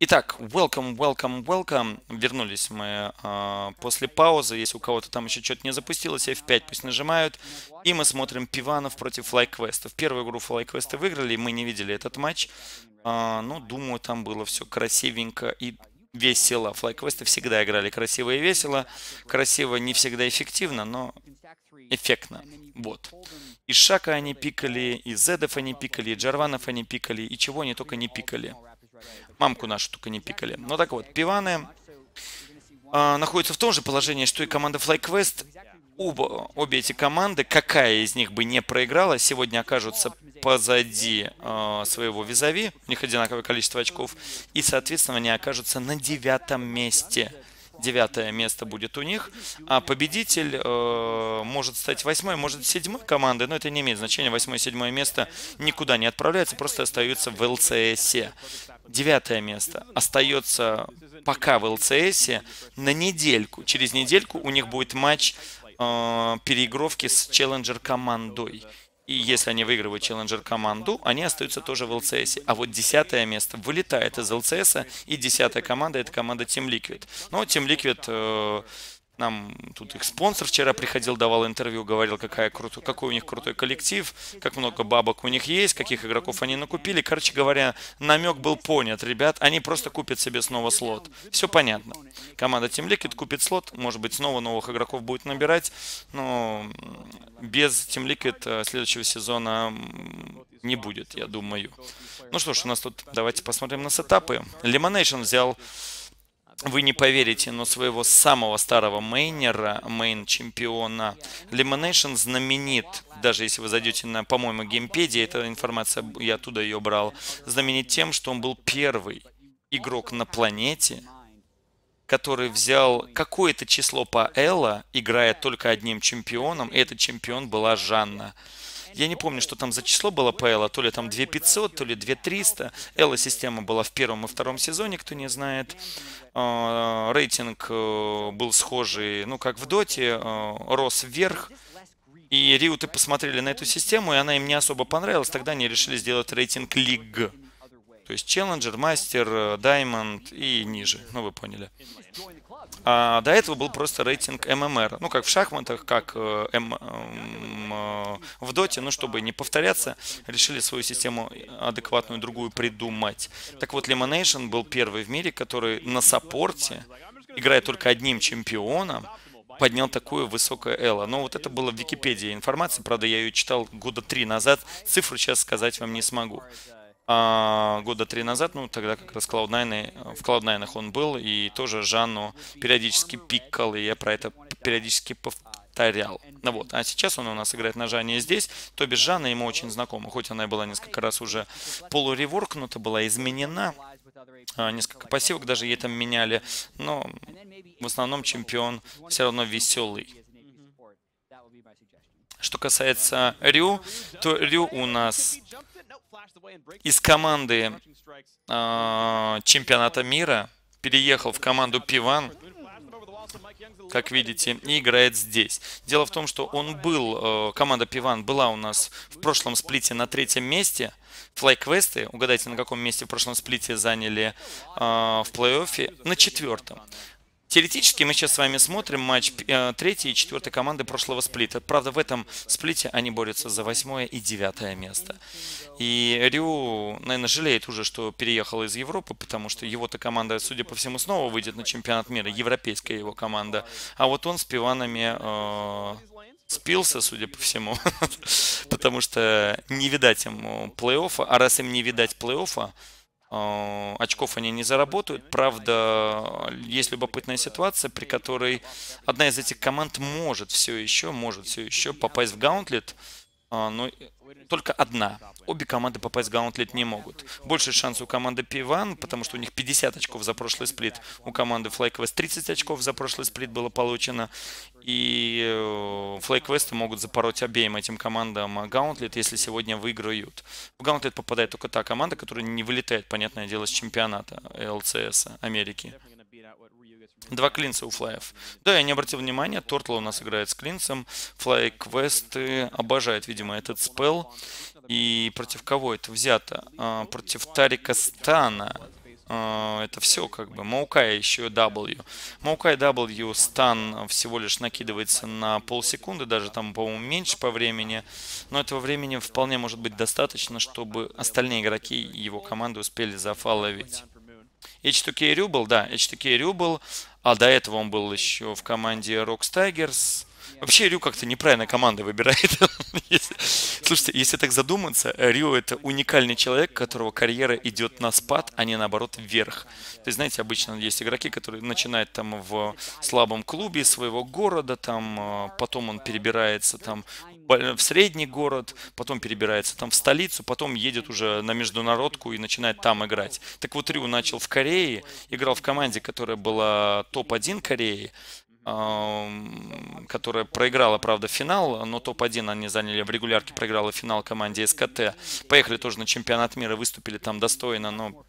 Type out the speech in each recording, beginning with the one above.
Итак, welcome, welcome, welcome. Вернулись мы э, после паузы. Если у кого-то там еще что-то не запустилось, F5 пусть нажимают. И мы смотрим Пиванов против FlyQuest. В первую игру FlyQuest выиграли, мы не видели этот матч. Э, ну, думаю, там было все красивенько и весело. FlyQuest всегда играли красиво и весело. Красиво не всегда эффективно, но эффектно. Вот. И Шака они пикали, и Зедов они пикали, и Джарванов они пикали, и чего они только не пикали. Мамку нашу только не пикали. Ну так вот, пиваны э, находятся в том же положении, что и команда FlyQuest. Оба, обе эти команды, какая из них бы не проиграла, сегодня окажутся позади э, своего визави. У них одинаковое количество очков. И, соответственно, они окажутся на девятом месте девятое место будет у них, а победитель э, может стать восьмой, может седьмой командой, но это не имеет значения, восьмое, седьмое место никуда не отправляется, просто остаются в ЛЦС. Девятое место остается пока в ЛЦС на недельку. Через недельку у них будет матч э, переигровки с Челленджер командой. И если они выигрывают Челленджер команду, они остаются тоже в ЛЦС. А вот десятое место вылетает из ЛЦС, и десятая команда это команда Team Liquid. Но Team Liquid э, нам тут их спонсор вчера приходил, давал интервью, говорил, какая круто, какой у них крутой коллектив, как много бабок у них есть, каких игроков они накупили. Короче говоря, намек был понят. Ребят, они просто купят себе снова слот. Все понятно. Команда Team Liquid купит слот, может быть, снова новых игроков будет набирать, но без Team Liquid э, следующего сезона не будет, я думаю. Ну что ж, у нас тут, давайте посмотрим на сетапы. Lemonation взял вы не поверите, но своего самого старого мейнера, мейн-чемпиона, Lemonation знаменит, даже если вы зайдете на, по-моему, геймпедии, эта информация, я оттуда ее брал, знаменит тем, что он был первый игрок на планете, который взял какое-то число по Элла, играя только одним чемпионом, и этот чемпион была Жанна. Я не помню, что там за число было по Элла, то ли там 2500, то ли 2300. Элла система была в первом и втором сезоне, кто не знает. А, рейтинг э, был схожий, ну, как в Доте, э, рос вверх. И Риуты посмотрели на эту систему, и она им не особо понравилась. Тогда они решили сделать рейтинг Лиг. То есть Challenger, Master, Diamond и ниже. Ну, вы поняли. А до этого был просто рейтинг ММР. Ну, как в шахматах, как э, М, э, в доте. Ну, чтобы не повторяться, решили свою систему адекватную другую придумать. Так вот, Lemonation был первый в мире, который на саппорте, играя только одним чемпионом, поднял такое высокое эло. Но вот это было в Википедии информация, правда, я ее читал года три назад, цифру сейчас сказать вам не смогу а, года три назад, ну, тогда как раз Cloud9, в Cloud9 он был, и тоже Жанну периодически пикал, и я про это периодически повторял. Ну вот, а сейчас он у нас играет на Жанне здесь, то без Жанны ему очень знакома, хоть она была несколько раз уже полуреворкнута, была изменена, а, несколько пассивок даже ей там меняли, но в основном чемпион все равно веселый. Что касается Рю, то Рю у нас из команды э, чемпионата мира переехал в команду Пиван, как видите, и играет здесь. Дело в том, что он был, э, команда Пиван была у нас в прошлом сплите на третьем месте. Флайквесты, угадайте, на каком месте в прошлом сплите заняли э, в плей-оффе, на четвертом. Теоретически мы сейчас с вами смотрим матч э, третьей и четвертой команды прошлого сплита. Правда, в этом сплите они борются за восьмое и девятое место. И Рю, наверное, жалеет уже, что переехал из Европы, потому что его-то команда, судя по всему, снова выйдет на чемпионат мира, европейская его команда. А вот он с пиванами э, спился, судя по всему, потому что не видать ему плей-оффа, а раз им не видать плей-оффа, очков они не заработают. Правда, есть любопытная ситуация, при которой одна из этих команд может все еще, может все еще попасть в гаунтлет, а, но только одна. Обе команды попасть в гаунтлет не могут. Больше шанс у команды P1, потому что у них 50 очков за прошлый сплит. У команды FlyQuest 30 очков за прошлый сплит было получено. И FlyQuest э, могут запороть обеим этим командам гаунтлет, если сегодня выиграют. В гаунтлет попадает только та команда, которая не вылетает, понятное дело, с чемпионата ЛЦС Америки. Два клинца у флаев. Да, я не обратил внимания, Тортл у нас играет с клинцем. Флай квесты обожает, видимо, этот спел. И против кого это взято? А, против Тарика Стана. э, это все как бы. Маукай еще W. Маукай W стан всего лишь накидывается на полсекунды, даже там, по-моему, меньше по времени. Но этого времени вполне может быть достаточно, чтобы остальные игроки его команды успели зафаловить. H2K Ryu был, да, H2K Ryu был, а до этого он был еще в команде Rocks Tigers. Вообще Рю как-то неправильно команды выбирает. Слушайте, если так задуматься, Рю это уникальный человек, которого карьера идет на спад, а не наоборот вверх. То есть, знаете, обычно есть игроки, которые начинают там в слабом клубе своего города, там а, потом он перебирается там в средний город, потом перебирается там в столицу, потом едет уже на международку и начинает там играть. Так вот, Рю начал в Корее, играл в команде, которая была топ-1 Кореи, которая проиграла, правда, финал, но топ-1 они заняли в регулярке, проиграла финал команде СКТ. Поехали тоже на чемпионат мира, выступили там достойно, но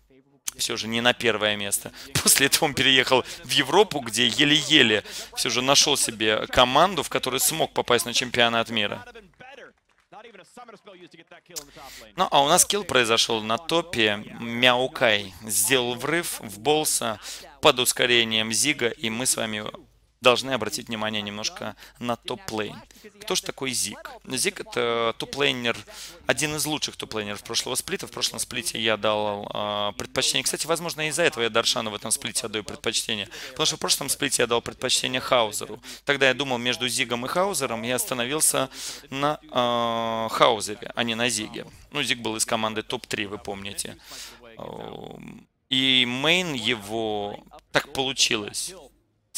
все же не на первое место. После этого он переехал в Европу, где еле-еле все же нашел себе команду, в которой смог попасть на чемпионат мира. Ну, а у нас килл произошел на топе. Мяукай сделал врыв в Болса под ускорением Зига, и мы с вами должны обратить внимание немножко на топ-лейн. Кто же такой Зиг? Зиг это top-laner, один из лучших топ-лейнеров прошлого сплита. В прошлом сплите я дал э, предпочтение. Кстати, возможно, из-за этого я Даршану в этом сплите отдаю предпочтение. Потому что в прошлом сплите я дал предпочтение Хаузеру. Тогда я думал между Зигом и Хаузером, я остановился на э, Хаузере, а не на Зиге. Ну, Зиг был из команды топ-3, вы помните. И мейн его так получилось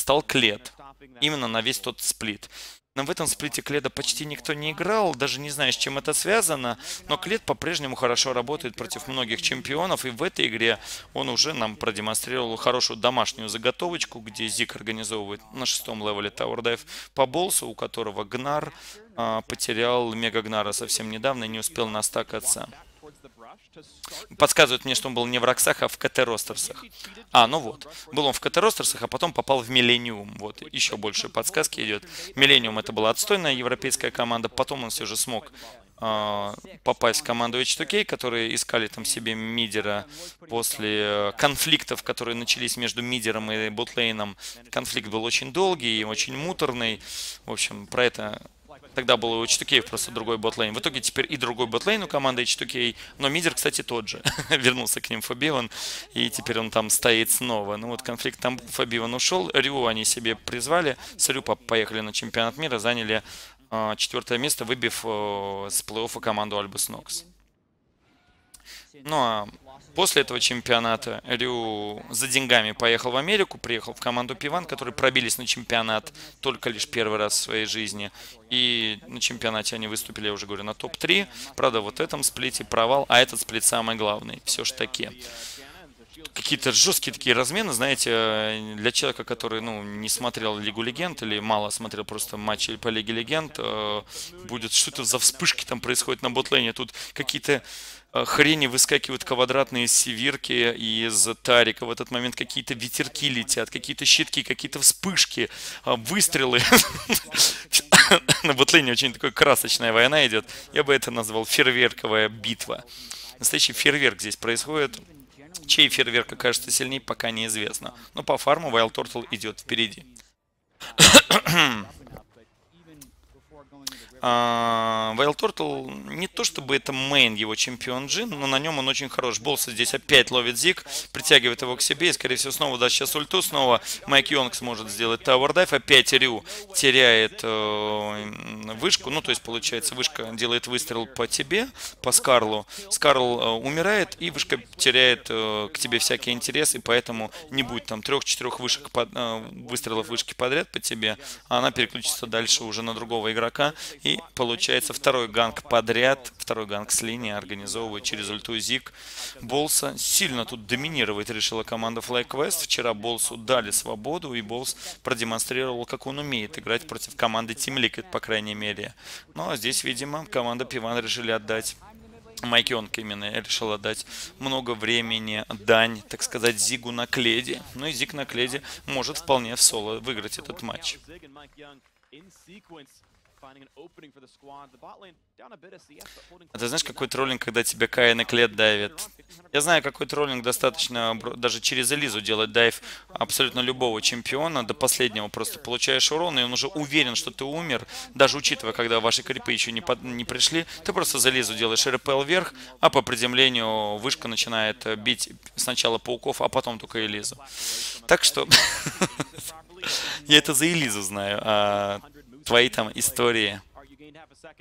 стал Клед. Именно на весь тот сплит. Но в этом сплите Кледа почти никто не играл, даже не знаю, с чем это связано, но Клед по-прежнему хорошо работает против многих чемпионов, и в этой игре он уже нам продемонстрировал хорошую домашнюю заготовочку, где Зик организовывает на шестом левеле Tower Dive по болсу, у которого Гнар а, потерял Мега Гнара совсем недавно и не успел настакаться. Подсказывает мне, что он был не в Роксах, а в КТ Ростерсах. А, ну вот. Был он в КТ Ростерсах, а потом попал в Миллениум. Вот, еще больше подсказки идет. Миллениум это была отстойная европейская команда. Потом он все же смог э, попасть в команду H2K, которые искали там себе мидера после э, конфликтов, которые начались между мидером и ботлейном. Конфликт был очень долгий и очень муторный. В общем, про это Тогда был у H2K просто другой ботлейн. В итоге теперь и другой ботлейн у команды H2K, но мидер, кстати, тот же. Вернулся к ним Фабион, и теперь он там стоит снова. Ну вот конфликт там Фабион ушел, Рю они себе призвали, с Рю поехали на чемпионат мира, заняли э, четвертое место, выбив э, с плей-оффа команду Альбус Нокс. Ну а После этого чемпионата Рю за деньгами поехал в Америку, приехал в команду Пиван, которые пробились на чемпионат только лишь первый раз в своей жизни. И на чемпионате они выступили, я уже говорю, на топ-3. Правда, вот в этом сплите провал, а этот сплит самый главный. Все ж таки какие-то жесткие такие размены, знаете, для человека, который, ну, не смотрел Лигу Легенд или мало смотрел просто матчи по Лиге Легенд, э, будет что-то за вспышки там происходит на ботлейне. Тут какие-то Э, хрени выскакивают квадратные севирки из тарика. В этот момент какие-то ветерки летят, какие-то щитки, какие-то вспышки, э, выстрелы. На бутлине очень такая красочная война идет. Я бы это назвал фейерверковая битва. Настоящий фейерверк здесь происходит. Чей фейерверк окажется сильнее, пока неизвестно. Но по фарму Wild Turtle идет впереди. Uh, Wild Turtle не то чтобы это мейн его чемпион Джин, но на нем он очень хорош. Болса здесь опять ловит Зик, притягивает его к себе и, скорее всего, снова даст сейчас ульту. Снова Майк Йонг сможет сделать Tower. Опять Рю теряет э, вышку. Ну, то есть, получается, вышка делает выстрел по тебе, по Скарлу. Скарл э, умирает, и вышка теряет э, к тебе всякий интерес, и поэтому не будет там трех-четырех вышек э, выстрелов вышки подряд по тебе, а она переключится дальше уже на другого игрока и получается второй gank подряд, второй gank с линии организовывает через ульту Зиг. Болса сильно тут доминировать решила команда FlyQuest. Вчера Болсу дали свободу, и Болс продемонстрировал, как он умеет играть против команды Team Liquid, по крайней мере. Ну а здесь, видимо, команда Пиван решили отдать Майк Йонг именно решил отдать много времени, дань, так сказать, Зигу на Кледе. Ну и Зиг на Кледе может вполне в соло выиграть этот матч. А ты знаешь, какой троллинг, когда тебе Каин и Клет давит? Я знаю, какой троллинг достаточно даже через Элизу делать дайв абсолютно любого чемпиона до последнего. Просто получаешь урон, и он уже уверен, что ты умер. Даже учитывая, когда ваши крипы еще не, под, не пришли, ты просто за Элизу делаешь РПЛ вверх, а по приземлению вышка начинает бить сначала пауков, а потом только Элизу. Так что... Я это за Элизу знаю. А твои там истории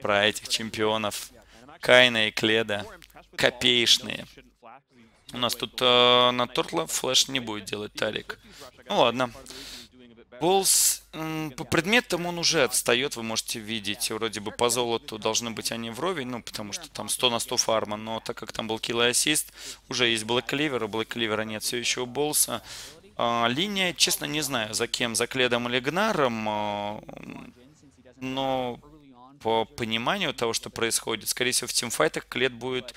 про этих чемпионов Кайна и Кледа копеечные. У нас тут э, на Тортла флеш не будет делать Тарик. Ну ладно. Болс, по предметам он уже отстает, вы можете видеть. Вроде бы по золоту должны быть они вровень, ну, потому что там 100 на 100 фарма. Но так как там был килл ассист, уже есть Блэк Кливер, у Блэк Кливера нет все еще у Болса. А, линия, честно, не знаю, за кем, за Кледом или Гнаром, а, но по пониманию того, что происходит, скорее всего, в тимфайтах Клед будет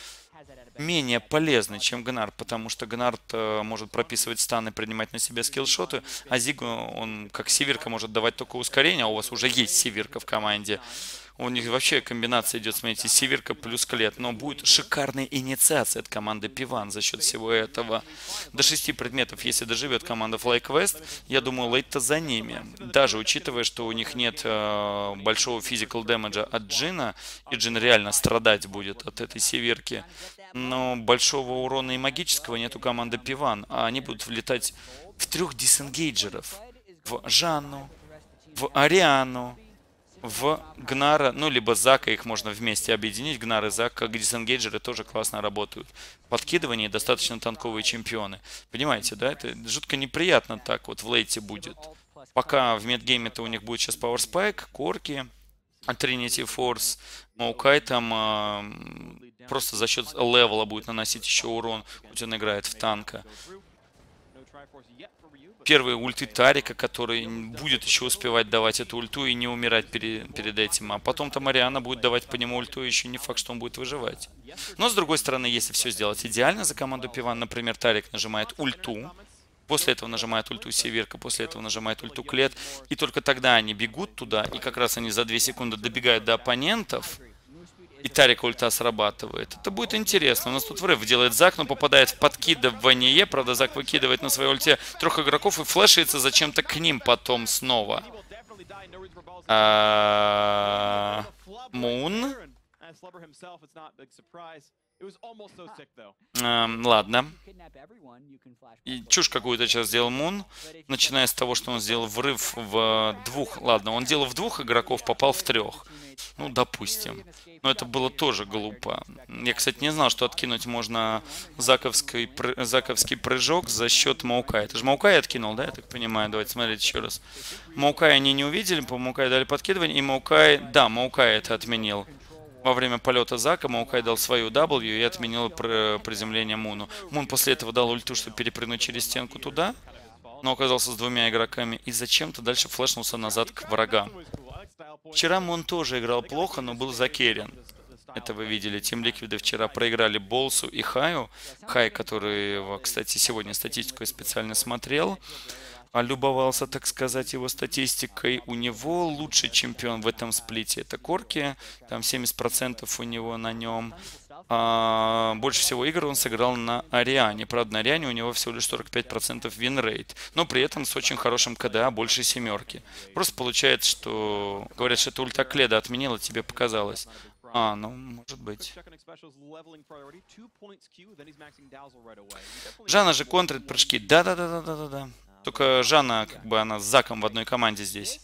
менее полезный, чем Гнар, потому что Гнард э, может прописывать станы, принимать на себя скиллшоты, а Зигу, он как сиверка может давать только ускорение, а у вас уже есть сиверка в команде. У них вообще комбинация идет, смотрите, Сиверка плюс Клет. Но будет шикарная инициация от команды Пиван за счет всего этого. До шести предметов, если доживет команда FlyQuest, я думаю, лейт-то за ними. Даже учитывая, что у них нет э, большого физикал дэмэджа от Джина, и Джин реально страдать будет от этой Северки. Но большого урона и магического нет у команды Пиван. А они будут влетать в трех дисенгейджеров. В Жанну, в Ариану, в Гнара, ну, либо Зака, их можно вместе объединить. Гнар и Зак, как дисенгейджеры, тоже классно работают. Подкидывание достаточно танковые чемпионы. Понимаете, да? Это жутко неприятно так вот в лейте будет. Пока в медгейме-то у них будет сейчас Power Spike, Корки, Trinity Force, Маукай там э, просто за счет левела будет наносить еще урон, хоть он играет в танка первые ульты Тарика, который будет еще успевать давать эту ульту и не умирать перед, перед этим. А потом-то Мариана будет давать по нему ульту, и еще не факт, что он будет выживать. Но с другой стороны, если все сделать идеально за команду Пиван, например, Тарик нажимает ульту, После этого нажимает ульту Северка, после этого нажимает ульту Клет. И только тогда они бегут туда, и как раз они за 2 секунды добегают до оппонентов и Тарик ульта срабатывает. Это будет интересно. У нас тут врыв делает Зак, но попадает в подкидывание. Правда, Зак выкидывает на своей ульте трех игроков и флешится зачем-то к ним потом снова. А, Мун. Эм, ладно. И чушь какую-то сейчас сделал Мун, начиная с того, что он сделал врыв в двух... Ладно, он делал в двух игроков, попал в трех. Ну, допустим. Но это было тоже глупо. Я, кстати, не знал, что откинуть можно заковский, заковский прыжок за счет Маукая. Это же Маукай откинул, да, я так понимаю? Давайте смотреть еще раз. Маукай они не увидели, по Маукай дали подкидывание, и Маукай... Да, Маукай это отменил. Во время полета Зака Маукай дал свою W и отменил приземление Муну. Мун после этого дал ульту, чтобы перепрыгнуть через стенку туда, но оказался с двумя игроками и зачем-то дальше флешнулся назад к врагам. Вчера Мун тоже играл плохо, но был закерен. Это вы видели. Тим Ликвиды вчера проиграли Болсу и Хаю. Хай, который, кстати, сегодня статистику я специально смотрел любовался, так сказать, его статистикой. У него лучший чемпион в этом сплите. Это Корки, там 70% у него на нем. А, больше всего игр он сыграл на Орианне. Правда, на Орианне у него всего лишь 45% winrate. Но при этом с очень хорошим КДА, больше семерки. Просто получается, что... Говорят, что это ульта Кледа отменила, тебе показалось. А, ну, может быть. Жанна же контрит прыжки. Да-да-да-да-да-да. Только Жанна, как бы она с Заком в одной команде здесь.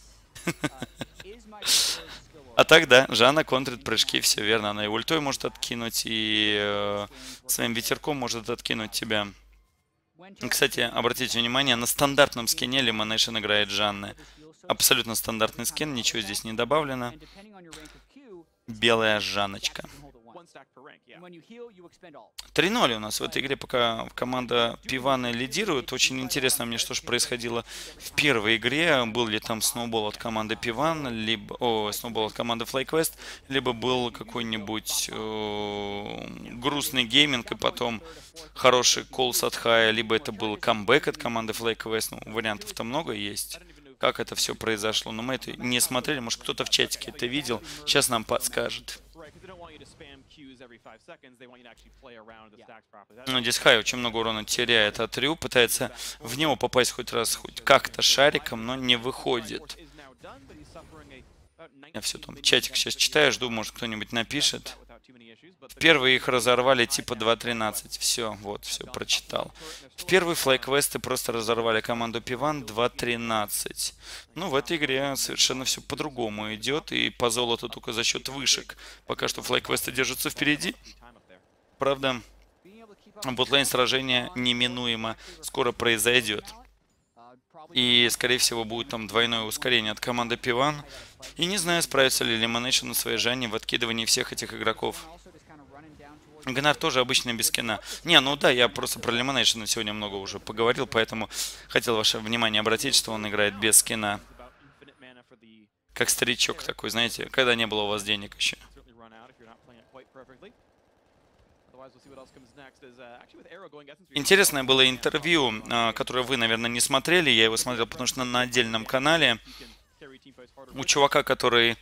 А так, да, Жанна контрит прыжки, все верно. Она и ультой может откинуть, и э, своим ветерком может откинуть тебя. Кстати, обратите внимание, на стандартном скине LemonNation играет Жанной. Абсолютно стандартный скин, ничего здесь не добавлено. Белая Жанночка. 3-0 у нас в этой игре, пока команда Пиваны лидирует. Очень интересно мне, что же происходило в первой игре. Был ли там snowball от команды Пиван, либо о, snowball от команды FlyQuest, либо был какой-нибудь э, грустный гейминг и потом хороший колс от Хая, либо это был камбэк от команды FlyQuest. Ну, вариантов-то много есть. как это все произошло. Но мы это не смотрели, может кто-то в чатике это видел, сейчас нам подскажет. Ну, здесь Хай очень много урона теряет от Рю, пытается в него попасть хоть раз, хоть как-то шариком, но не выходит. Я все там чатик сейчас читаю, жду, может кто-нибудь напишет. Первые их разорвали типа 2.13. Все, вот, все, прочитал. В первый флайквесты просто разорвали команду Пиван 2.13. Ну, в этой игре совершенно все по-другому идет. И по золоту только за счет вышек. Пока что флайквесты держатся впереди. Правда, ботлейн сражение неминуемо скоро произойдет. И, скорее всего, будет там двойное ускорение от команды Пиван. И не знаю, справится ли Elimination на своей Жанне в откидывании всех этих игроков. Гнар тоже обычно без скина. Не, ну да, я просто про Elimination сегодня много уже поговорил, поэтому хотел ваше внимание обратить, что он играет без скина. Как старичок такой, знаете, когда не было у вас денег еще. Интересное было интервью, а, которое вы, наверное, не смотрели. Я его смотрел, потому что на отдельном канале. У чувака, который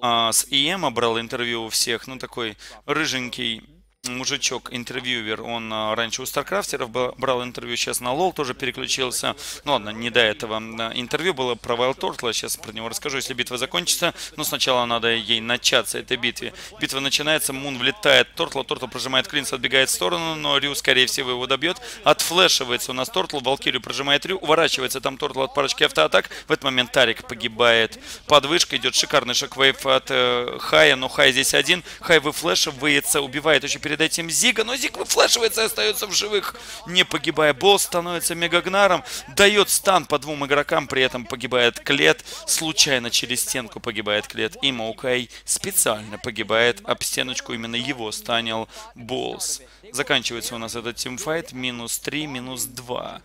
а, с ИЭМа брал интервью у всех, ну такой рыженький мужичок, интервьюер, он а, раньше у Старкрафтеров брал интервью, сейчас на Лол тоже переключился. Ну ладно, не до этого. Интервью было про Wild Turtle, сейчас про него расскажу, если битва закончится. Но сначала надо ей начаться, этой битве. Битва начинается, Мун влетает Тортла, Тортл прожимает клинс, отбегает в сторону, но Рю, скорее всего, его добьет. Отфлешивается у нас Тортл, Валкирию прожимает Рю, уворачивается там Тортл от парочки автоатак. В этот момент Тарик погибает. Под вышкой идет шикарный шоквейв от э, Хая, но Хай здесь один. Хай выфлешивается, убивает очень перед этим Зига, но Зиг выфлешивается и остается в живых, не погибая. Босс становится мегагнаром, дает стан по двум игрокам, при этом погибает Клет, случайно через стенку погибает Клет, и Моукай специально погибает об стеночку, именно его станил Balls. Заканчивается у нас этот team fight, минус 3, минус 2.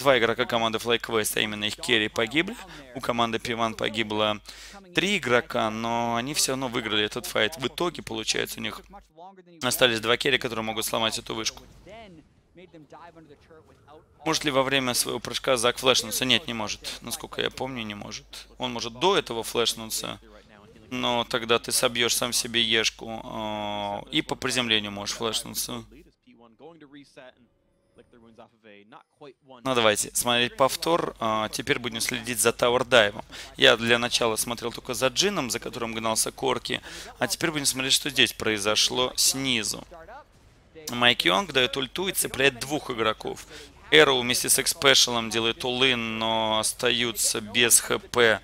Два игрока команды FlyQuest, а именно их керри, погибли. У команды P1 погибло три игрока, но они все равно выиграли этот fight. В итоге, получается, у них остались два керри, которые могут сломать эту вышку. Может ли во время своего прыжка Зак флешнуться? Нет, не может. Насколько я помню, не может. Он может до этого флешнуться, но тогда ты собьешь сам себе ешку э, и по приземлению можешь флешнуться. Ну давайте смотреть повтор. А, теперь будем следить за Тауэр Дайвом. Я для начала смотрел только за Джином, за которым гнался Корки. А теперь будем смотреть, что здесь произошло снизу. Майк Йонг дает ульту и цепляет двух игроков. Эроу вместе с Экспешалом делает улын, но остаются без ХП,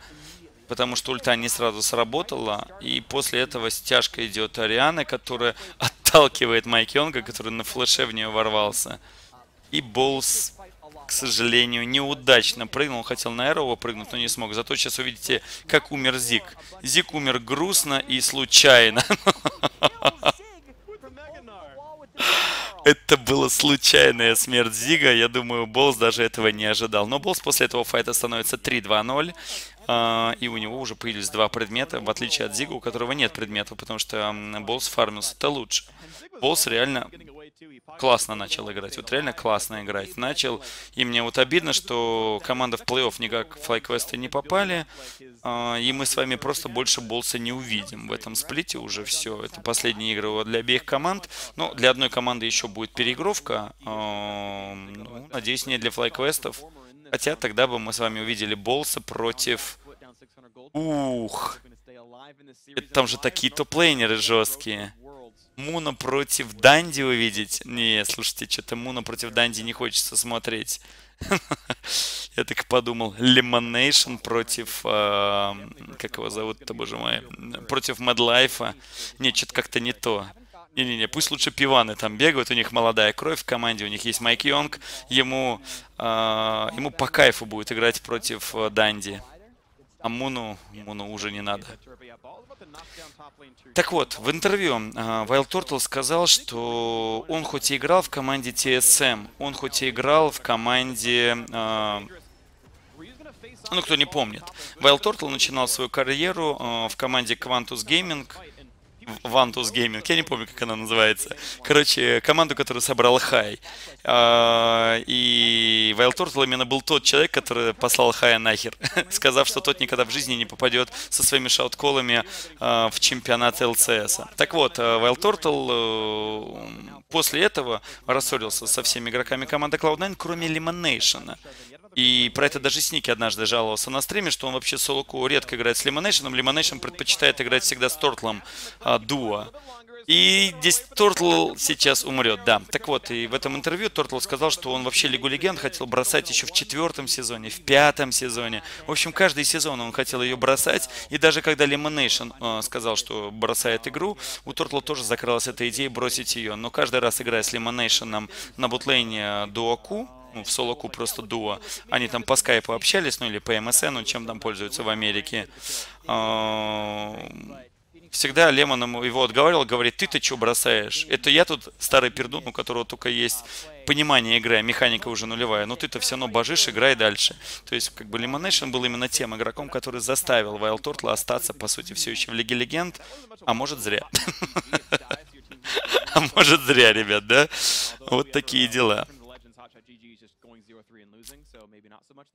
потому что ульта не сразу сработала. И после этого стяжка идет Арианы, которая отталкивает Майк Йонга, который на флеше в нее ворвался. И Болс, к сожалению, неудачно прыгнул. Хотел на Эроу прыгнуть, но не смог. Зато сейчас увидите, как умер Зик. Зик умер грустно и случайно. Это была случайная смерть Зига. Я думаю, Болс даже этого не ожидал. Но Болс после этого файта становится 3-2-0. А, и у него уже появились два предмета, в отличие от Зига, у которого нет предметов, потому что Болс фармился это лучше. Болс реально классно начал играть. Вот реально классно играть начал. И мне вот обидно, что команда в плей-офф никак в FlyQuest не попали. А, и мы с вами просто больше Болса не увидим. В этом сплите уже все. Это последние игры для обеих команд. Но для одной команды еще будет переигровка. А, ну, надеюсь, не для FlyQuestов. Хотя тогда бы мы с вами увидели Болса против... Ух! Это там же такие top laner ы жесткие. Муна против Данди увидеть? Не, слушайте, что-то Муна против Данди не хочется смотреть. Я так подумал. LemonNation против... Э, как его зовут-то, боже мой? Против Медлайфа. Не, что-то как-то не то. Не-не-не, пусть лучше пиваны там бегают, у них молодая кровь в команде, у них есть MikeYeung, ему, э, ему по кайфу будет играть против э, Данди. А Муну, Муну уже не надо. Так вот, в интервью uh, Wild Turtle сказал, что он хоть и играл в команде TSM, он хоть и играл в команде... Uh, ну, кто не помнит. Wild Turtle начинал свою карьеру uh, в команде Quantus Gaming, Vantus Gaming, я не помню, как она называется. Короче, команду, которую собрал Хай. А, и WildTurtle именно был тот человек, который послал Хая нахер, сказав, что тот никогда в жизни не попадет со своими shotcall ами а, в чемпионат LCS. Так вот, WildTurtle э, после этого рассорился со всеми игроками команды Cloud9, кроме LemonNation. И про это даже Сники однажды жаловался на стриме, что он вообще solo queue редко играет с Лимонейшеном. LemonNation предпочитает играть всегда с Тортлом а, дуо. И здесь Тортл сейчас умрет, да. Так вот, и в этом интервью Тортл сказал, что он вообще Лигу Легенд хотел бросать еще в четвертом сезоне, в пятом сезоне. В общем, каждый сезон он хотел ее бросать. И даже когда Lemonation э, сказал, что бросает игру, у Тортла тоже закралась эта идея бросить ее. Но каждый раз, играя с Lemonation на бутлейне Дуаку, ну, в Солоку просто дуо. Они там по скайпу общались, ну или по MSN, ну чем там пользуются в Америке. А, всегда Лемон его отговаривал, говорит, ты-то что бросаешь? Это я тут старый пердун, у которого только есть понимание игры, а механика уже нулевая. Но ты-то все равно божишь, играй дальше. То есть, как бы Lemonation был именно тем игроком, который заставил Wild Turtle остаться, по сути, все еще в Лиге Легенд, а может зря. А может зря, ребят, да? Вот такие дела.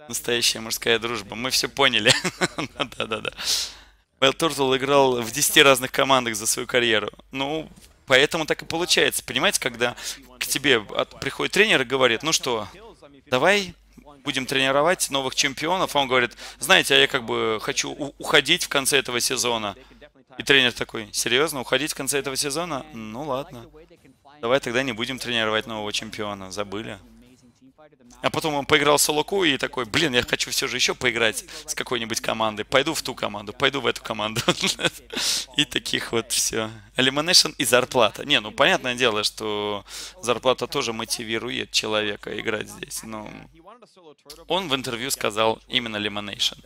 Настоящая мужская дружба. Мы все поняли. Да-да-да. Wild Turtle играл в 10 разных командах за свою карьеру. Ну, поэтому так и получается. Понимаете, когда к тебе приходит тренер и говорит, ну что, давай будем тренировать новых чемпионов. А он говорит, знаете, а я как бы хочу уходить в конце этого сезона. И тренер такой, серьезно, уходить в конце этого сезона? Ну ладно. Давай тогда не будем тренировать нового чемпиона. Забыли. А потом он поиграл с Солоку и такой, блин, я хочу все же еще поиграть с какой-нибудь командой. Пойду в ту команду, пойду в эту команду. И таких вот все. Elimination и зарплата. Не, ну понятное дело, что зарплата тоже мотивирует человека играть здесь. Но он в интервью сказал именно Elimination.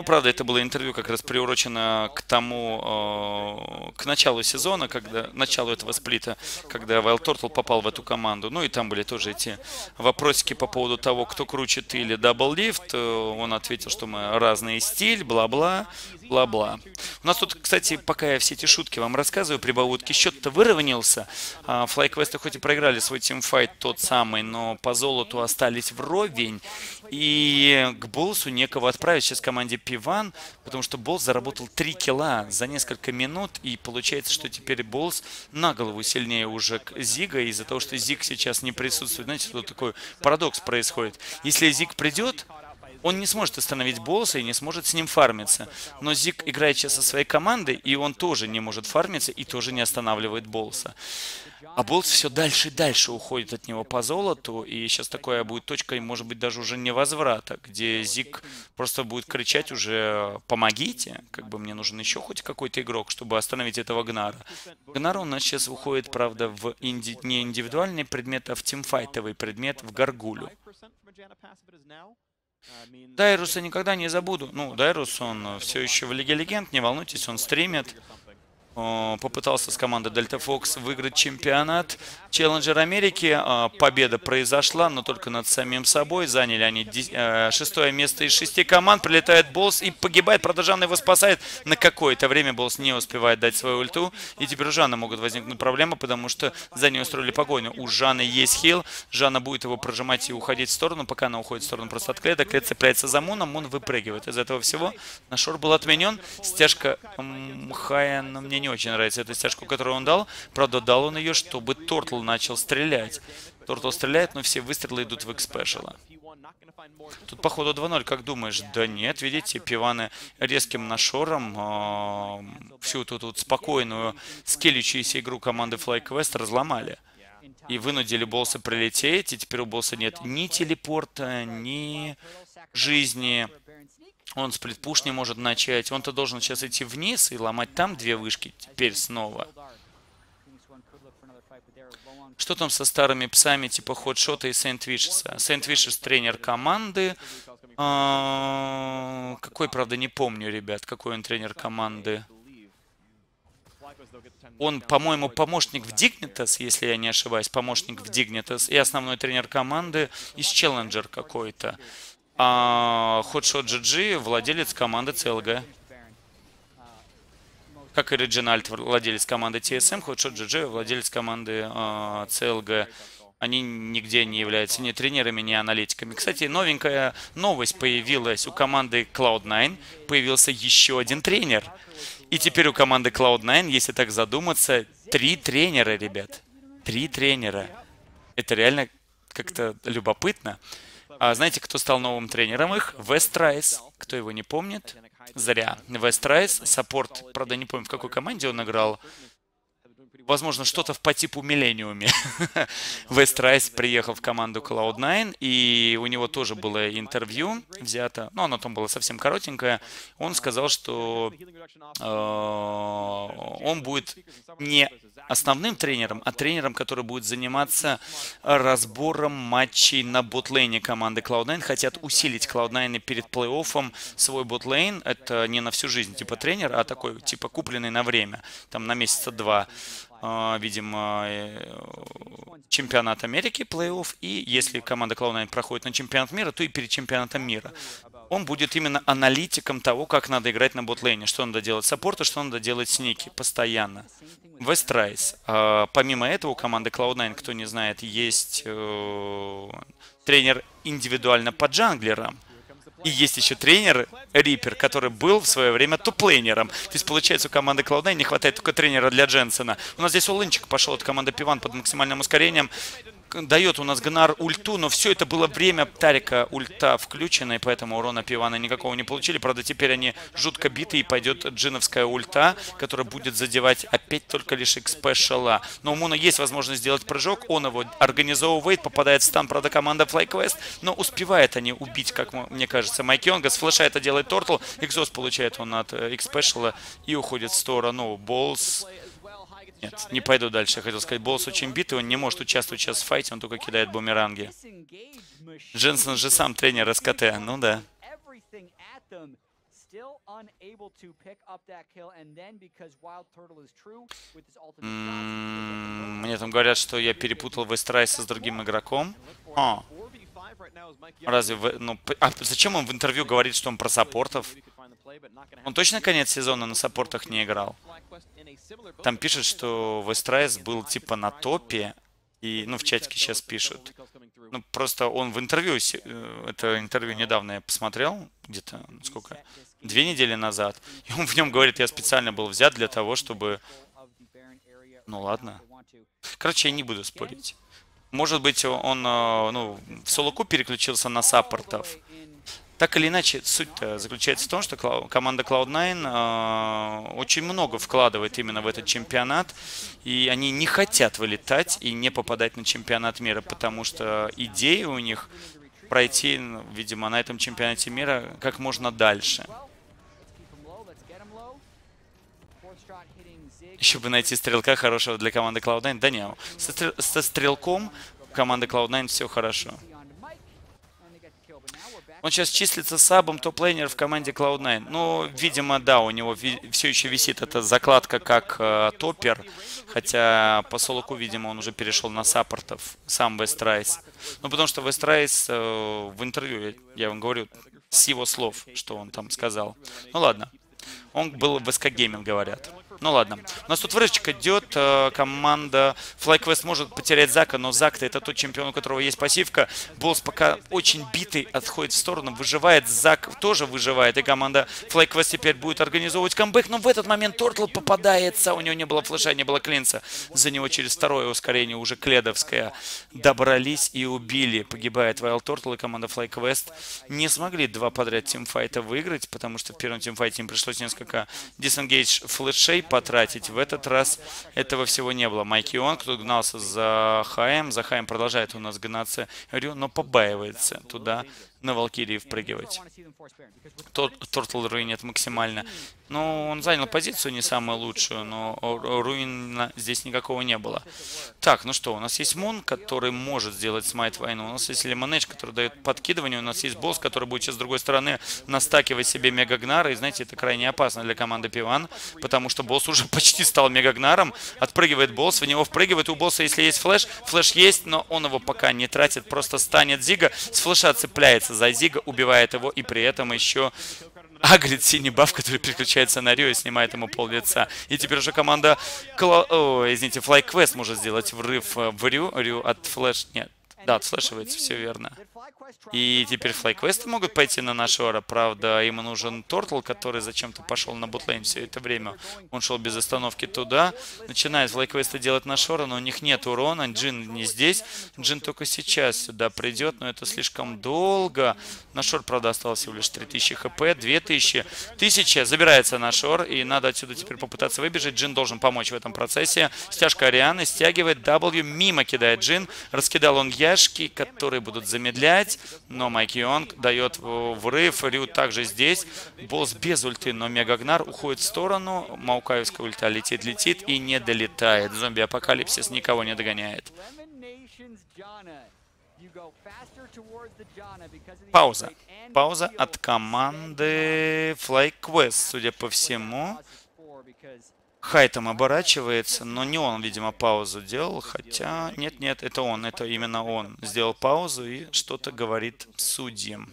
Ну, правда, это было интервью как раз приурочено к тому, э, к началу сезона, когда, началу этого сплита, когда Wild Turtle попал в эту команду. Ну, и там были тоже эти вопросики по поводу того, кто круче, ты или Double Lift. Он ответил, что мы разный стиль, бла-бла, бла-бла. У нас тут, кстати, пока я все эти шутки вам рассказываю, прибаутки, счет-то выровнялся. FlyQuest хоть и проиграли свой тимфайт тот самый, но по золоту остались вровень. И к Болсу некого отправить сейчас команде Пиван, потому что Болс заработал 3 килла за несколько минут, и получается, что теперь Болс на голову сильнее уже Зига, из-за того, что Зиг сейчас не присутствует. Знаете, тут такой парадокс происходит. Если Зиг придет, он не сможет остановить Болса и не сможет с ним фармиться. Но Зик играет сейчас со своей командой, и он тоже не может фармиться и тоже не останавливает Болса. А Болс все дальше и дальше уходит от него по золоту, и сейчас такая будет точка, может быть, даже уже невозврата, где Зик просто будет кричать уже «помогите», как бы мне нужен еще хоть какой-то игрок, чтобы остановить этого Гнара. Гнар у нас сейчас уходит, правда, в инди... не индивидуальный предмет, а в тимфайтовый предмет, в Гаргулю. Дайруса никогда не забуду. Ну, Дайрус, он все еще в Лиге Легенд, не волнуйтесь, он стримит попытался с командой Delta Fox выиграть чемпионат. Челленджер Америки. А, победа произошла, но только над самим собой. Заняли они э, шестое место из шести команд. Прилетает Болс и погибает. Правда, Жанна его спасает. На какое-то время Болс не успевает дать свою ульту. И теперь у Жанны могут возникнуть проблемы, потому что за ней устроили погоню. У Жанны есть хил. Жанна будет его прожимать и уходить в сторону. Пока она уходит в сторону просто от Кледа. Клед цепляется за Муном. Мун выпрыгивает из этого всего. Нашор был отменен. Стяжка Хая, но мне не очень нравится эта стяжка, которую он дал. Правда, дал он ее, чтобы Тортл начал стрелять. Тортл стреляет, но все выстрелы идут в экспешала. Тут, походу, 2-0, как думаешь? Да нет, видите, пиваны резким нашором э, всю эту тут спокойную, скелючуюся игру команды FlyQuest разломали. И вынудили Болса прилететь, и теперь у Болса нет ни телепорта, ни жизни. Он сплитпуш не может начать. Он-то должен сейчас идти вниз и ломать там две вышки теперь снова. Что там со старыми псами типа Ходшота и Сент-Вишеса? Сент-Вишес тренер команды. А, какой, правда, не помню, ребят, какой он тренер команды. Он, по-моему, помощник в Dignitas, если я не ошибаюсь, помощник в Dignitas, и основной тренер команды из Challenger какой-то. А Hotshot GG владелец команды CLG. как и Реджинальд, владелец команды TSM, Hotshot GG, владелец команды э, CLG. Они нигде не являются ни тренерами, ни аналитиками. Кстати, новенькая новость появилась у команды Cloud9. Появился еще один тренер. И теперь у команды Cloud9, если так задуматься, три тренера, ребят. Три тренера. Это реально как-то любопытно. А знаете, кто стал новым тренером их? Вест Райс. Кто его не помнит? Зря. Вест Райс, саппорт, правда, не помню, в какой команде он играл возможно, что-то по типу Миллениуме. Вест Райс приехал в команду Cloud9, и у него тоже было интервью взято, но оно там было совсем коротенькое. Он сказал, что э, он будет не основным тренером, а тренером, который будет заниматься разбором матчей на ботлейне команды Cloud9. Хотят усилить Cloud9 перед плей-оффом свой ботлейн. Это не на всю жизнь типа тренер, а такой типа купленный на время, там на месяца два. А, видимо, э, чемпионат Америки, плей-офф, и если команда Cloud9 проходит на чемпионат мира, то и перед чемпионатом мира. Он будет именно аналитиком того, как надо играть на bot lane, что надо делать саппорта, что надо делать Sneaky постоянно. Westrice. Помимо этого, у команды Cloud9, кто не знает, есть э, тренер индивидуально по джанглерам. И есть еще тренер Риппер, который был в свое время top laner ом. То есть, получается, у команды Cloud9 не хватает только тренера для Дженсона. У нас здесь Улынчик пошел от команды Пиван под максимальным ускорением дает у нас Гнар ульту, но все это было время Тарика ульта включена, и поэтому урона Пивана никакого не получили. Правда, теперь они жутко биты, и пойдет джиновская ульта, которая будет задевать опять только лишь XP шала. Но у Муна есть возможность сделать прыжок, он его организовывает, попадает в стан, правда, команда FlyQuest, но успевает они убить, как мне кажется, Майкионга. С флеша это делает Тортл, экзост получает он от XP шала и уходит в сторону. Болс нет, не пойду дальше. Я хотел сказать, Болс очень битый, он не может участвовать сейчас в файте, он только кидает бумеранги. Дженсен же сам тренер СКТ, ну да. Мне там говорят, что я перепутал Вестрайса с другим игроком. А. Разве... Вы, ну, а зачем он в интервью говорит, что он про саппортов? Он точно конец сезона на саппортах не играл? Там пишет, что Westrice был типа на топе, и, ну, в чатике сейчас пишут. Ну, просто он в интервью, э, это интервью недавно я посмотрел, где-то, сколько, две недели назад. И он в нем говорит, я специально был взят для того, чтобы... Ну, ладно. Короче, я не буду спорить. Может быть, он, э, ну, в solo queue переключился на саппортов. Так или иначе, суть заключается в том, что команда Cloud9 э, очень много вкладывает именно в этот чемпионат, и они не хотят вылетать и не попадать на чемпионат мира, потому что идея у них пройти, видимо, на этом чемпионате мира как можно дальше. Еще бы найти стрелка хорошего для команды Cloud9. Да не, со, со стрелком команды Cloud9 все хорошо. Он сейчас числится sub ом top laner в команде Cloud9. Ну, видимо, да, у него все еще висит эта закладка как э, топпер. Хотя по solo queue, видимо, он уже перешел на саппортов, сам Westrice. Ну, потому что Westrice э, в интервью, я вам говорю, с его слов, что он там сказал. Ну, ладно. Он был в SK Gaming, говорят. Ну ладно. У нас тут выручек идет. Э, команда FlyQuest может потерять Зака, но Зак-то это тот чемпион, у которого есть пассивка. Босс пока очень битый, отходит в сторону, выживает. Зак тоже выживает. И команда FlyQuest теперь будет организовывать камбэк. Но в этот момент Тортл попадается. У него не было флеша, не было клинца. За него через второе ускорение уже Кледовская добрались и убили. Погибает Вайл Тортл и команда FlyQuest не смогли два подряд тимфайта выиграть, потому что в первом тимфайте им пришлось несколько дисенгейдж флешей потратить. В этот раз этого всего не было. Майки Онг тут гнался за Хаем. За Хаем продолжает у нас гнаться Рю, но побаивается туда на Валкирии впрыгивать. Тортл руинит максимально. Ну, он занял позицию не самую лучшую, но руина здесь никакого не было. Так, ну что, у нас есть Мун, который может сделать смайт войну. У нас есть Лемонэдж, который дает подкидывание. У нас есть босс, который будет сейчас с другой стороны настакивать себе Мегагнара. И знаете, это крайне опасно для команды Пиван, потому что Balls уже почти стал Мегагнаром. Отпрыгивает Balls, в него впрыгивает. У Болса, если есть флеш, флеш есть, но он его пока не тратит, просто станет Зига. С флеша цепляется за Зига, убивает его и при этом еще агрит синий баф, который переключается на Рю и снимает ему пол лица. И теперь уже команда... Кла... О, извините, FlyQuest может сделать врыв э, в Рю. Рю от flash... Нет, да, отслеживается, все верно. И теперь флайквесты могут пойти на Нашора. Правда, ему нужен Тортл, который зачем-то пошел на бутлейн все это время. Он шел без остановки туда. Начинает флайквесты делать Нашора, но у них нет урона. Джин не здесь. Джин только сейчас сюда придет, но это слишком долго. Нашор, правда, осталось всего лишь 3000 хп, 2000. 1000 забирается Нашор, и надо отсюда теперь попытаться выбежать. Джин должен помочь в этом процессе. Стяжка Арианы стягивает W, мимо кидает Джин. Раскидал он яшки, которые будут замедлять. Но Майк Йонг дает врыв. Рю также здесь. Босс без ульты, но Мегагнар уходит в сторону. Маукаевская ульта летит-летит и не долетает. Зомби-апокалипсис никого не догоняет. Пауза. Пауза от команды FlyQuest, судя по всему. Хай там оборачивается, но не он, видимо, паузу делал, хотя... Нет-нет, это он, это именно он. Сделал паузу и что-то говорит судьям.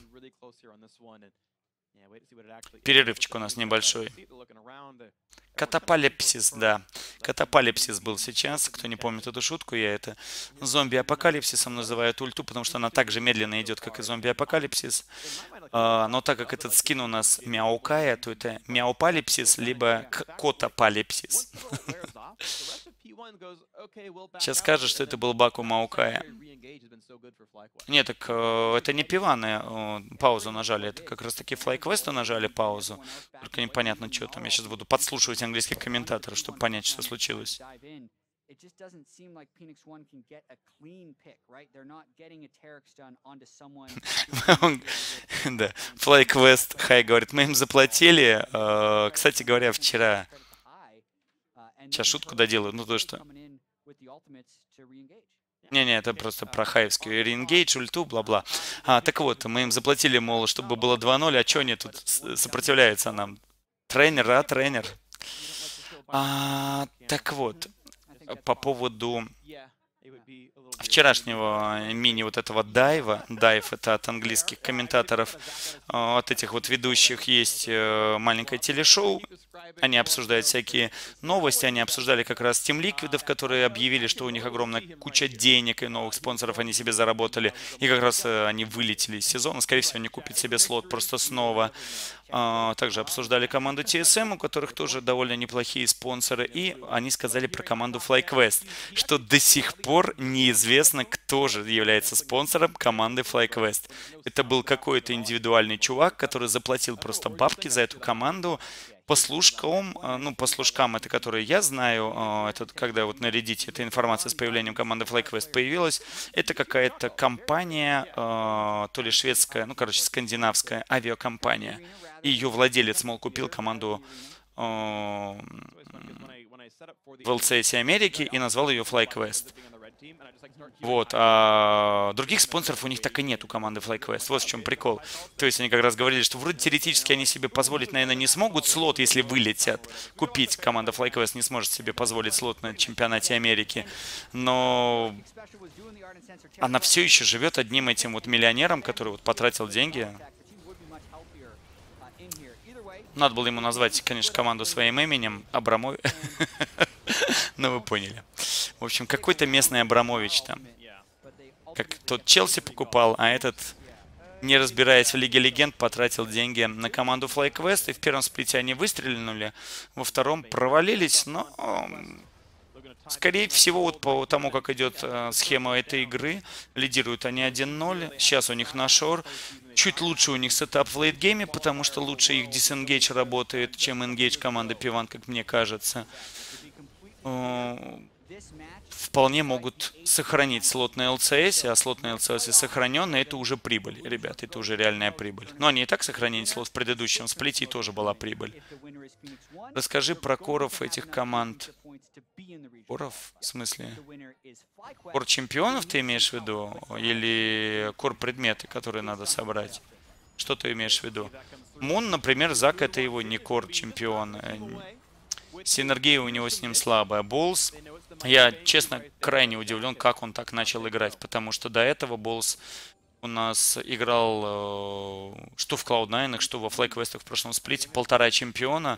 Перерывчик у нас небольшой. Катапалипсис, да. Катапалипсис был сейчас. Кто не помнит эту шутку, я это зомби-апокалипсисом называю ульту, потому что она так же медленно идет, как и зомби-апокалипсис. А, но так как этот скин у нас мяукая, то это мяупалипсис, либо котапалипсис. Сейчас скажет, что это был Баку Маукая. Нет, так э, это не пиваны э, паузу нажали, это как раз таки FlyQuest нажали паузу. Только непонятно, что там. Я сейчас буду подслушивать английских комментаторов, чтобы понять, что случилось. It just doesn't seem like Phoenix One can get a clean pick, right? They're not getting a Terex stun onto someone. да, FlyQuest Хай говорит, мы им заплатили. Э, кстати говоря, вчера Сейчас шутку доделаю, ну то что... Не-не, это просто про хаевский реингейдж, ульту, бла-бла. А, так вот, мы им заплатили, мол, чтобы было 2-0, а что они тут сопротивляются нам? Тренер, а, тренер. А, так вот, по поводу вчерашнего мини вот этого дайва. Дайв это от английских комментаторов, э, от этих вот ведущих есть э, маленькое телешоу. Они обсуждают всякие новости. Они обсуждали как раз Team Liquid, которые объявили, что у них огромная куча денег и новых спонсоров они себе заработали. И как раз э, они вылетели из сезона. Скорее всего, они купят себе слот просто снова. А, также обсуждали команду TSM, у которых тоже довольно неплохие спонсоры. И они сказали про команду FlyQuest, что до сих пор неизвестно, кто же является спонсором команды FlyQuest. Это был какой-то индивидуальный чувак, который заплатил просто бабки за эту команду, по служкам, э, ну, по служкам, это которые я знаю, э, это когда вот на Reddit эта информация с появлением команды FlyQuest появилась, это какая-то компания, э, то ли шведская, ну, короче, скандинавская авиакомпания. И ее владелец, мол, купил команду в LCS Америки и назвал ее FlyQuest. Вот. А других спонсоров у них так и нет у команды FlyQuest. Вот в чем прикол. То есть они как раз говорили, что вроде теоретически они себе позволить, наверное, не смогут слот, если вылетят. Купить команда FlyQuest не сможет себе позволить слот на чемпионате Америки. Но она все еще живет одним этим вот миллионером, который вот потратил деньги. Надо было ему назвать, конечно, команду своим именем. Абрамович. Ну, вы поняли. В общем, какой-то местный Абрамович там. Как тот Челси покупал, а этот, не разбираясь в Лиге Легенд, потратил деньги на команду FlyQuest. И в первом сплите они выстрелили, во втором провалились, но... Скорее всего, вот по тому, как идет э, схема этой игры, лидируют они 1-0. Сейчас у них Нашор. Чуть лучше у них setup в late game е, потому что лучше их disengage работает, чем engage команды Пиван, как мне кажется. Э, вполне могут сохранить слот на LCS, а слот на LCS сохранен, и это уже прибыль, ребят, это уже реальная прибыль. Но они и так сохранили слот в предыдущем сплите, и тоже была прибыль. Расскажи про коров этих команд. Коров? В смысле? Кор чемпионов ты имеешь в виду? Или кор предметы, которые надо собрать? Что ты имеешь в виду? Мун, например, Зак это его не кор чемпион. Синергия у него с ним слабая. Болс, я, честно, крайне удивлен, как он так начал играть, потому что до этого Болс у нас играл э, что в Cloud9, что во FlyQuest в прошлом сплите, полтора чемпиона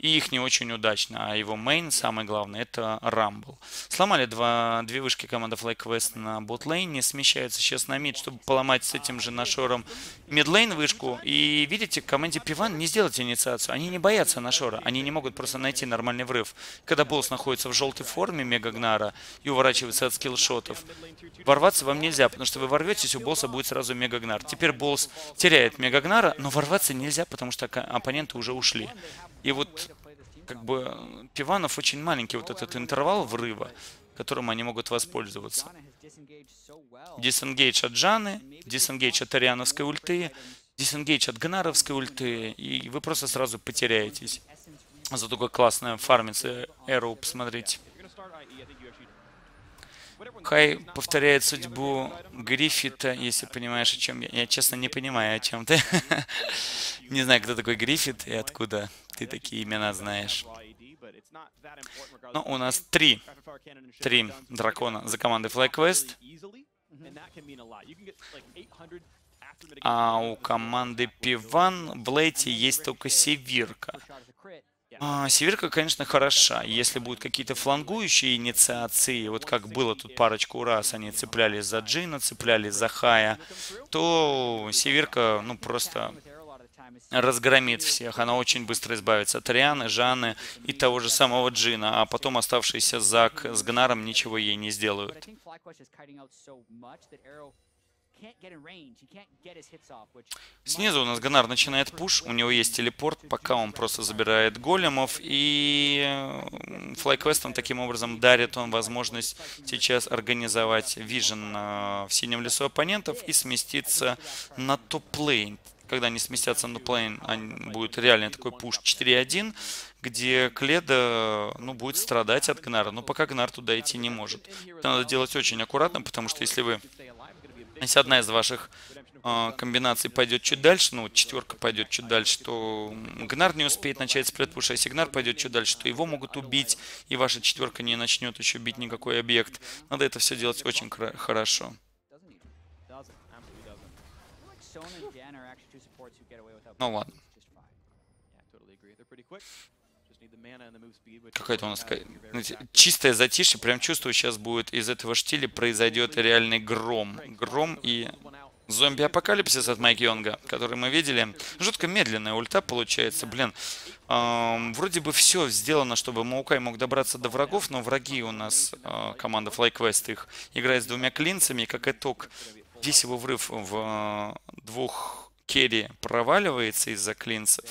и их не очень удачно. А его мейн, самое главное, это Rumble. Сломали два, две вышки команды FlyQuest на ботлейне, смещаются сейчас на мид, чтобы поломать с этим же нашором мидлейн вышку. И видите, команде Пиван не сделать инициацию. Они не боятся нашора, они не могут просто найти нормальный врыв. Когда босс находится в желтой форме Мегагнара и уворачивается от скиллшотов, ворваться вам нельзя, потому что вы ворветесь, у босса будет сразу Мегагнар. Теперь босс теряет Мегагнара, но ворваться нельзя, потому что оппоненты уже ушли. И вот как бы пиванов очень маленький вот этот интервал врыва, которым они могут воспользоваться. Дисенгейдж от Джаны, дисенгейдж от Ариановской ульты, дисенгейдж от Гнаровской ульты, и вы просто сразу потеряетесь. За такое классное фармится Эру, посмотрите. Хай повторяет судьбу Гриффита, если понимаешь, о чем я. Я, честно, не понимаю, о чем ты. не знаю, кто такой Гриффит и откуда ты такие имена знаешь. Ну, у нас три, три дракона за командой FlyQuest. А у команды Пиван в лейте есть только Севирка. А, Северка, конечно, хороша. Если будут какие-то флангующие инициации, вот как было тут парочку раз, они цеплялись за Джина, цеплялись за Хая, то Северка, ну, просто разгромит всех. Она очень быстро избавится от Рианы, Жанны и того же самого Джина, а потом оставшийся Зак с Гнаром ничего ей не сделают. Снизу у нас Ганар начинает пуш, у него есть телепорт, пока он просто забирает големов, и флайквестом таким образом дарит он возможность сейчас организовать вижен в синем лесу оппонентов и сместиться на топ-лейн. Когда они сместятся на топ-лейн, будет реально такой пуш 4-1, где Кледа ну, будет страдать от Гнара, но пока Гнар туда идти не может. Это надо делать очень аккуратно, потому что если вы если одна из ваших э, комбинаций пойдет чуть дальше, ну, четверка пойдет чуть дальше, то Гнар не успеет начать сплетпуш, а если Гнар пойдет чуть дальше, то его могут убить, и ваша четверка не начнет еще бить никакой объект. Надо это все делать очень хорошо. Ну ладно. Какая-то у нас чистое затишье. Прям чувствую, сейчас будет из этого штиля произойдет реальный гром. Гром и зомби-апокалипсис от Майк Йонга, который мы видели. Жутко медленная ульта получается. Блин, эм, вроде бы все сделано, чтобы Маукай мог добраться до врагов, но враги у нас, э, команда FlyQuest, их играет с двумя клинцами. Как итог, весь его врыв в э, двух керри проваливается из-за клинцев.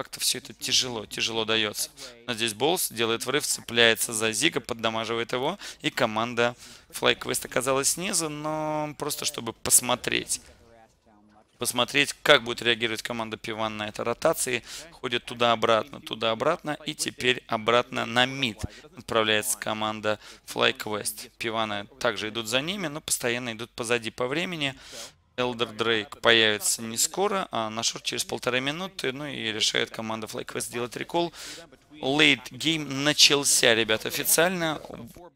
Как-то все это тяжело, тяжело дается. Но здесь Болс делает врыв, цепляется за Зига, поддамаживает его. И команда FlyQuest оказалась снизу, но просто чтобы посмотреть. Посмотреть, как будет реагировать команда Пиван на это ротации. Ходит туда-обратно, туда-обратно. И теперь обратно на мид отправляется команда FlyQuest. Пиваны также идут за ними, но постоянно идут позади по времени. Элдер Дрейк появится не скоро, а на шорт через полторы минуты. Ну и решает команда FlyQuest сделать рекол. Late game начался, ребят, официально.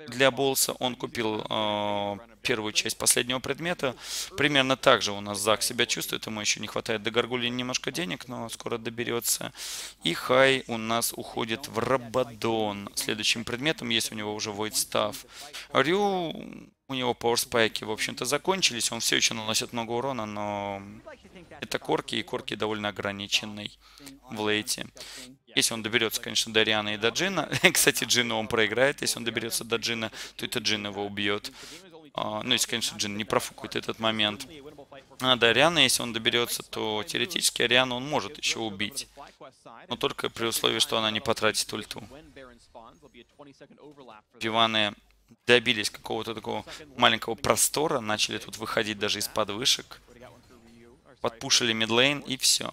Для Болса он купил э, первую часть последнего предмета. Примерно так же у нас Зак себя чувствует. Ему еще не хватает до Гаргули немножко денег, но скоро доберется. И Хай у нас уходит в Rabadon. Следующим предметом есть у него уже Void Staff. Рю у него power spike и, в общем-то, закончились. Он все еще наносит много урона, но это Corki, и корки довольно ограниченный в лейте. Если он доберется, конечно, до Риана и до Джина. Кстати, Джина он проиграет. Если он доберется до Джина, то это Джин его убьет. А, ну, если, конечно, Джин не профукает этот момент. А до Ариана, если он доберется, то теоретически Ариану он может еще убить. Но только при условии, что она не потратит ульту. Пиваны добились какого-то такого маленького простора, начали тут выходить даже из подвышек, подпушили mid lane и все.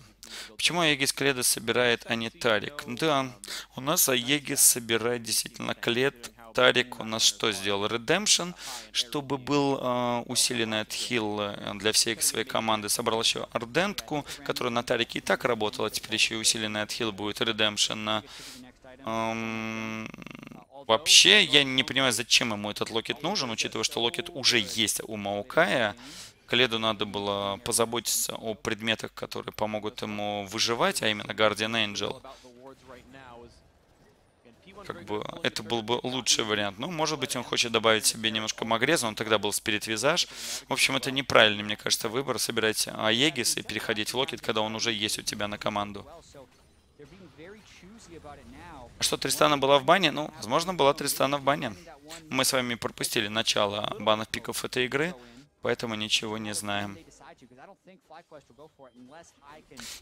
Почему Aegis Кледа собирает, а не Тарик? Да, у нас Aegis собирает действительно Клед. Тарик у нас что сделал? Redemption, чтобы был э, усиленный отхил для всей своей команды. Собрал еще Ардентку, которая на Тарике и так работала. Теперь еще и усиленный отхил будет Redemption на... Эм, Вообще, я не понимаю, зачем ему этот Locket нужен, учитывая, что Locket уже есть у Маукая. Кледу надо было позаботиться о предметах, которые помогут ему выживать, а именно Guardian Angel. Как бы это был бы лучший вариант. Ну, может быть, он хочет добавить себе немножко Магреза, он тогда был Спирит Визаж. В общем, это неправильный, мне кажется, выбор. Собирать Аегис и переходить в Локет, когда он уже есть у тебя на команду. А что, Тристана была в бане? Ну, возможно, была Тристана в бане. Мы с вами пропустили начало банных пиков этой игры, поэтому ничего не знаем.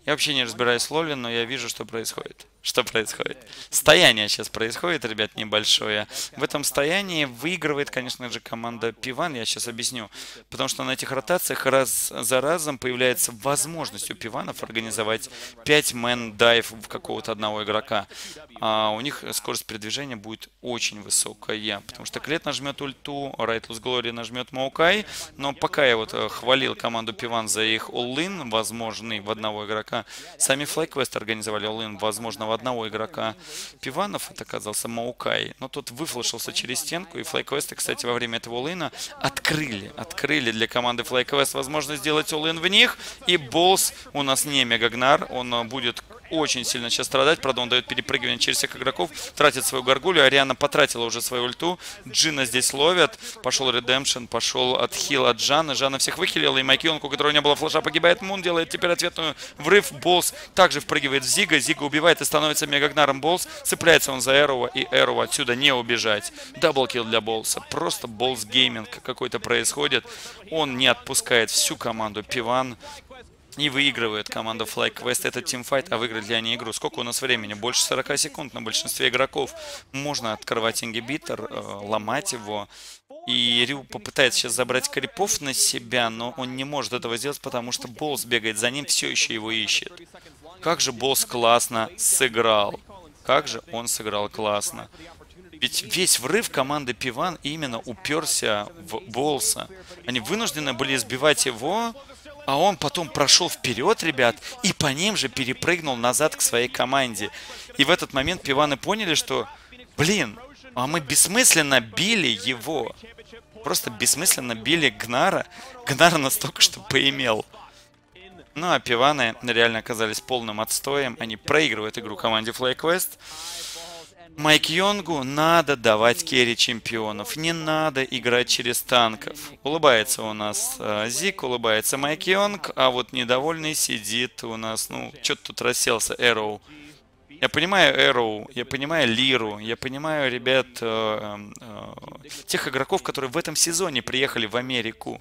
Я вообще не разбираюсь в лоле, но я вижу, что происходит. Что происходит? Стояние сейчас происходит, ребят, небольшое. В этом стоянии выигрывает, конечно же, команда Пиван, я сейчас объясню. Потому что на этих ротациях раз за разом появляется возможность у Пиванов организовать 5-мен дайв в какого-то одного игрока. А у них скорость передвижения будет очень высокая. Потому что Клет нажмет ульту, Райтлус Глори нажмет Маукай. Но пока я вот э, хвалил команду Пиван за их all возможный в одного игрока, сами FlyQuest организовали all возможно, в одного игрока. Пиванов, это оказался Маукай, но тот выфлешился через стенку, и FlyQuest, кстати, во время этого all открыли, открыли для команды FlyQuest возможность сделать all в них, и Болс у нас не Мегагнар, он будет очень сильно сейчас страдать. Правда, он дает перепрыгивание через всех игроков, тратит свою горгулью. Орианна потратила уже свою ульту. Джина здесь ловят. Пошел Redemption, пошел отхил от Жанны. Жанна всех выхилила. И MikeYeung, у которого не было флеша, погибает. Мун делает теперь ответную врыв. Balls также впрыгивает в Зига. Зига убивает и становится Мегагнаром Balls. Цепляется он за Эрова, и Эрова отсюда не убежать. Double kill для Болса. Просто Balls gaming какой-то происходит. Он не отпускает всю команду. Пиван и выигрывает команда FlyQuest этот тимфайт, а выиграть ли они игру? Сколько у нас времени? Больше 40 секунд на большинстве игроков. Можно открывать ингибитор, э, ломать его. И Рю попытается сейчас забрать крипов на себя, но он не может этого сделать, потому что Болс бегает за ним, все еще его ищет. Как же Болс классно сыграл. Как же он сыграл классно. Ведь весь врыв команды Пиван именно уперся в Болса. Они вынуждены были сбивать его, а он потом прошел вперед, ребят, и по ним же перепрыгнул назад к своей команде. И в этот момент пиваны поняли, что, блин, а мы бессмысленно били его. Просто бессмысленно били Гнара. Гнара настолько, что поимел. Ну, а пиваны реально оказались полным отстоем. Они проигрывают игру команде FlyQuest. Майк Йонгу надо давать керри чемпионов, не надо играть через танков. Улыбается у нас э, Зик, улыбается Майк Йонг, а вот недовольный сидит у нас, ну, что-то тут расселся, Эроу. Я понимаю Эроу, я понимаю Лиру, я понимаю ребят, э, э, тех игроков, которые в этом сезоне приехали в Америку.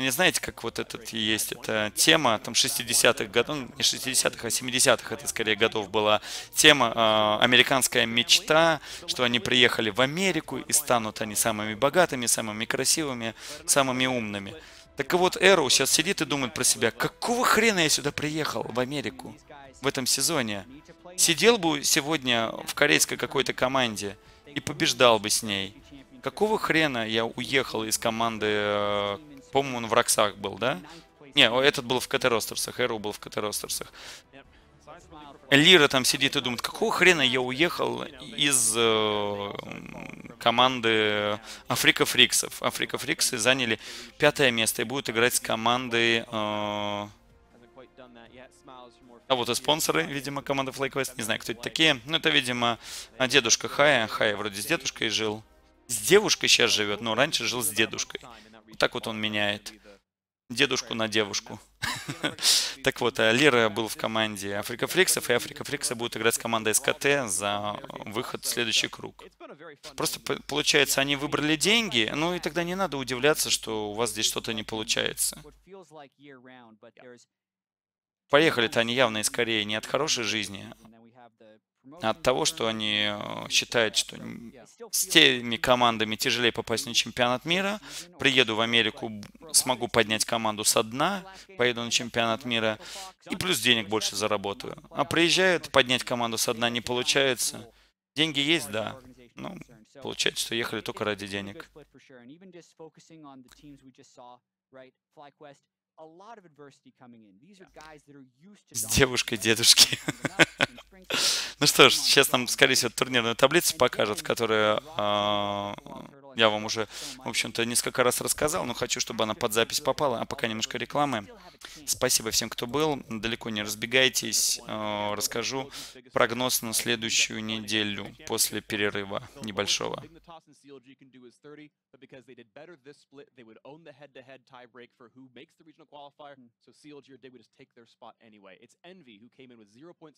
Не знаете, как вот этот есть эта тема, там 60-х годов, ну, не 60-х, а 70-х это скорее годов была тема э, «Американская мечта», что они приехали в Америку и станут они самыми богатыми, самыми красивыми, самыми умными. Так вот, Эроу сейчас сидит и думает про себя, какого хрена я сюда приехал, в Америку, в этом сезоне? Сидел бы сегодня в корейской какой-то команде и побеждал бы с ней. Какого хрена я уехал из команды э, по-моему, он в Роксах был, да? Не, этот был в КТ Ростерсах, Эру был в КТ Ростерсах. Лира там сидит и думает, какого хрена я уехал из э, команды Африка Фриксов. Африка Фриксы заняли пятое место и будут играть с командой... Э, а вот и спонсоры, видимо, команды FlyQuest. Не знаю, кто это такие. Ну, это, видимо, дедушка Хая. Хая вроде с дедушкой жил. С девушкой сейчас живет, но раньше жил с дедушкой так вот он меняет дедушку на девушку. Так вот, э, Лира был в команде Африка Фриксов, и Африка Фрикса будет играть с командой СКТ за выход в следующий круг. Просто, получается, они выбрали деньги, ну и тогда не надо удивляться, что у вас здесь что-то не получается. Поехали-то они явно из Кореи не от хорошей жизни, от того, что они э, считают, что с теми командами тяжелее попасть на чемпионат мира. Приеду в Америку, смогу поднять команду со дна, поеду на чемпионат мира и плюс денег больше заработаю. А приезжают, поднять команду со дна не получается. Деньги есть, да. Ну, получается, что ехали только ради денег. С девушкой дедушки. Ну что ж, сейчас нам, скорее всего, турнирную таблицу покажут, в а, я вам уже, в общем-то, несколько раз рассказал, но хочу, чтобы она под запись попала. А пока немножко рекламы. Спасибо всем, кто был. Далеко не разбегайтесь. А, Расскажу прогноз на следующую неделю после перерыва небольшого. Being the toss and CLG can do is 30, but because they did better this split, they would own the head-to-head tiebreak for who makes the regional qualifier. So CLG or Dig would just take their spot anyway. It's Envy who came in with 0.6